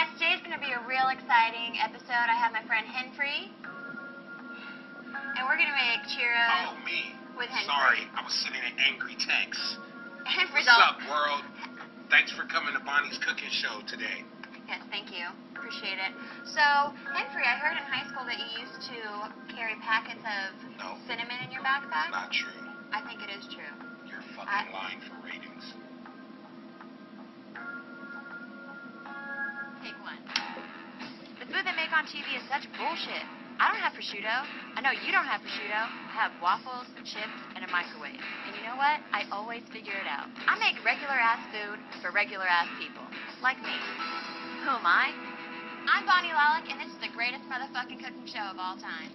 guys, today's going to be a real exciting episode. I have my friend Henfrey, and we're going to make churros Oh, me. with Henfrey. Sorry, I was sending an angry text. Henfrey's What's all... up, world? Thanks for coming to Bonnie's Cooking Show today. Yes, thank you. Appreciate it. So, Henfrey, I heard in high school that you used to carry packets of No, cinnamon in your backpack. not true. I think it is true. You're fucking I- lying for ratings. Make on TV is such bullshit. I don't have prosciutto. I know you don't have prosciutto. I have waffles, chips, and a microwave. And you know what? I always figure it out. I make regular ass food for regular ass people. Like me. Who am I? I'm Bonnie Lalick, and this is the greatest motherfucking cooking show of all time.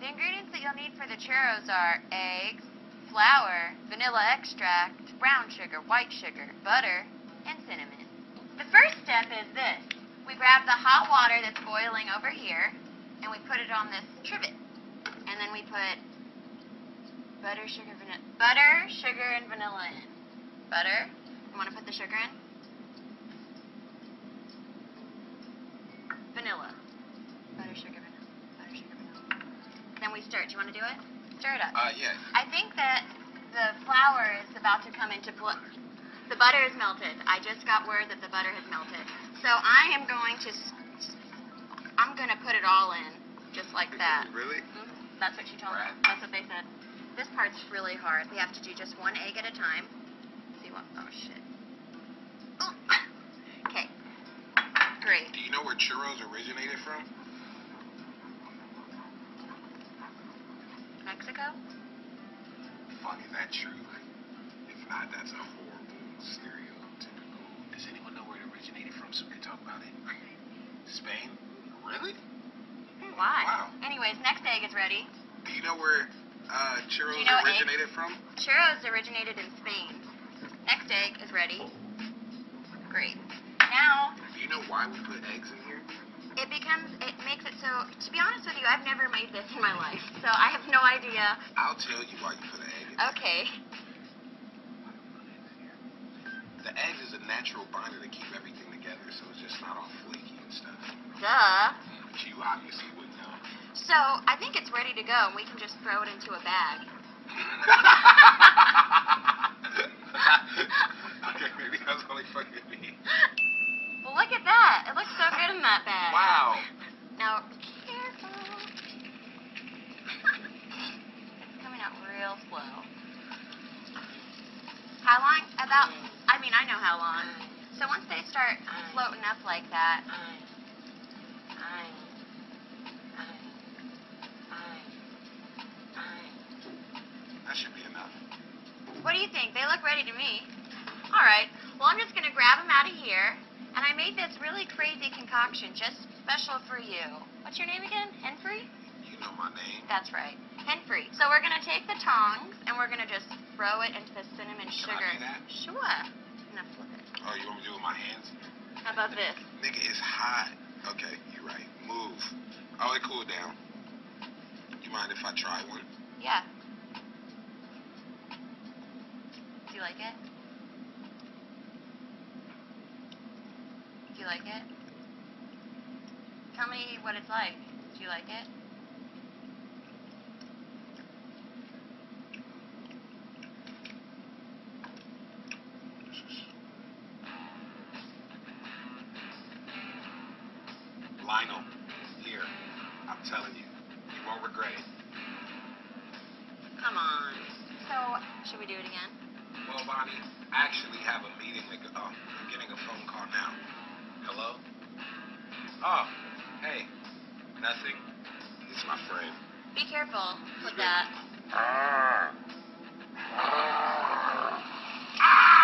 The ingredients that you'll need for the churros are eggs, flour, vanilla extract, brown sugar, white sugar, butter, and cinnamon. The first step is this. We grab the hot water that's boiling over here, and we put it on this trivet. And then we put butter, sugar, vanilla, butter, sugar, and vanilla in. Butter. You want to put the sugar in? Vanilla. Butter, sugar, vanilla. Butter, sugar, vanilla. Then we stir. Do you want to do it? Stir it up. Uh, yeah. I think that the flour is about to come into play. The butter is melted. I just got word that the butter has melted. So I am going to, I'm going to put it all in, just like that. Really? Mhm. That's what she told me. That's what they said. This part's really hard. We have to do just one egg at a time. See what? Oh shit. Oh. Okay. Great. Do you know where churros originated from? Mexico? Is that true? If not, that's a stereotypical. Does anyone know where it originated from so we can talk about it? Spain? Really? Why? Wow. Anyways, next egg is ready. Do you know where uh, churros you know egg- originated from? Churros originated in Spain. Next egg is ready. Great. Now Do you know why we put eggs in here? it becomes, it makes it so, to be honest with you, I've never made this in my life, so I have no idea. I'll tell you why you put an egg in there. The egg is a natural binder to keep everything together, so it's just not all flaky and stuff. Duh. Mm, but you obviously wouldn't know. So I think it's ready to go, and we can just throw it into a bag. okay, maybe was only fucking me. Well, look at that. It looks so good in that bag. Wow. Now, careful. It's coming out real slow. How long? About, I mean, I know how long. So once they start floating up like that, That should be enough. what do you think? They look ready to me. All right. Well, I'm just going to grab them out of here. And I made this really crazy concoction just special for you. What's your name again? Henfrey? You know my name. That's right. Henfrey. So we're going to take the tongs and we're going to just throw it into the cinnamon Can I sugar. do that? Sure. Now flip it. Oh, you want me to do it with my hands? How about this? Nigga, it's hot. Okay, you're right. Move. Oh, it cooled down. You mind if I try one? Yeah. Do you like it? Do you like it? Tell me what it's like. Do you like it? Lionel, here. I'm telling you, you won't regret it. Come on. So, should we do it again? Well, Bonnie, I actually have a meeting. Like, oh, I'm getting a phone call now. Hello? Oh, hey. Nothing. It's my friend. Be careful with that. Ah. Ah.